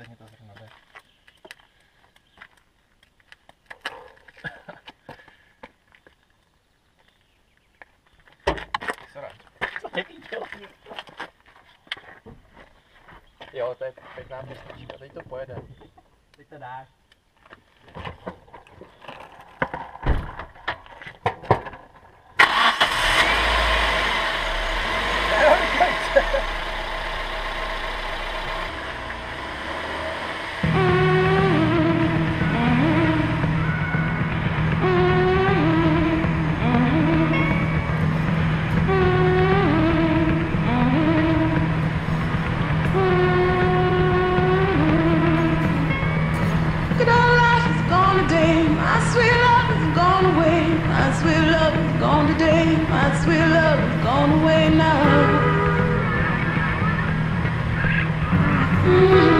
teď mi to zrovna jde. Jo, to je pěkná písnička, teď to pojede. Teď to dáš. Love gone today. My sweet love gone away now. Mm.